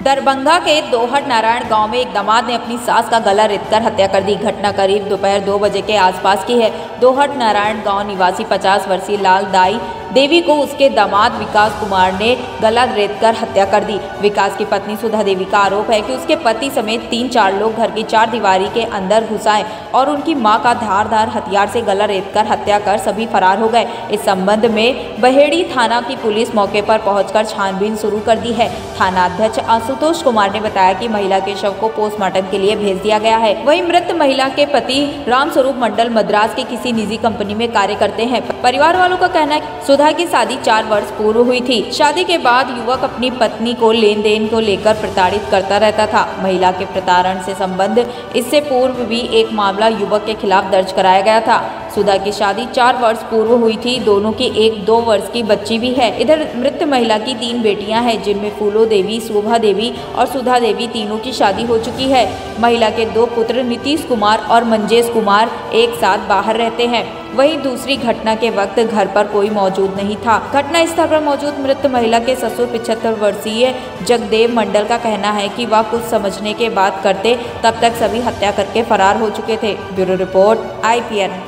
दरभंगा के दोहट नारायण गाँव में एक दामाद ने अपनी सास का गला रेतकर हत्या कर दी। घटना करीब दोपहर दो बजे के आसपास की है। दोहट नारायण गाँव निवासी 50 वर्षीय लाल दाई देवी को उसके दामाद विकास कुमार ने गला रेतकर हत्या कर दी। विकास की पत्नी सुधा देवी का आरोप है कि उसके पति समेत तीन चार लोग घर की चार दीवारी के अंदर घुसाए और उनकी माँ का धारदार हथियार से गला रेतकर हत्या कर सभी फरार हो गए। इस संबंध में बहेड़ी थाना की पुलिस मौके पर पहुंचकर छानबीन शुरू कर दी है। थाना अध्यक्ष आशुतोष कुमार ने बताया कि महिला के शव को पोस्टमार्टम के लिए भेज दिया गया है। वहीं मृत महिला के पति रामस्वरूप मंडल मद्रास के किसी निजी कंपनी में कार्य करते हैं। परिवार वालों का कहना है सुधा की शादी चार वर्ष पूर्व हुई थी। शादी के बाद युवक अपनी पत्नी को लेन देन को लेकर प्रताड़ित करता रहता था। महिला के प्रताड़न से संबंध, इससे पूर्व भी एक मामला युवक के खिलाफ दर्ज कराया गया था। सुधा की शादी चार वर्ष पूर्व हुई थी। दोनों की एक दो वर्ष की बच्ची भी है। इधर मृत महिला की तीन बेटियाँ हैं, जिनमें फूलो देवी, शोभा देवी और सुधा देवी तीनों की शादी हो चुकी है। महिला के दो पुत्र नीतीश कुमार और मंजेश कुमार एक साथ बाहर रहते हैं। वहीं दूसरी घटना के वक्त घर पर कोई मौजूद नहीं था। घटना स्थल पर मौजूद मृत महिला के ससुर पिछहत्तर वर्षीय जगदेव मंडल का कहना है कि वह कुछ समझने के बाद करते तब तक सभी हत्या करके फरार हो चुके थे। Bureau report, IPN.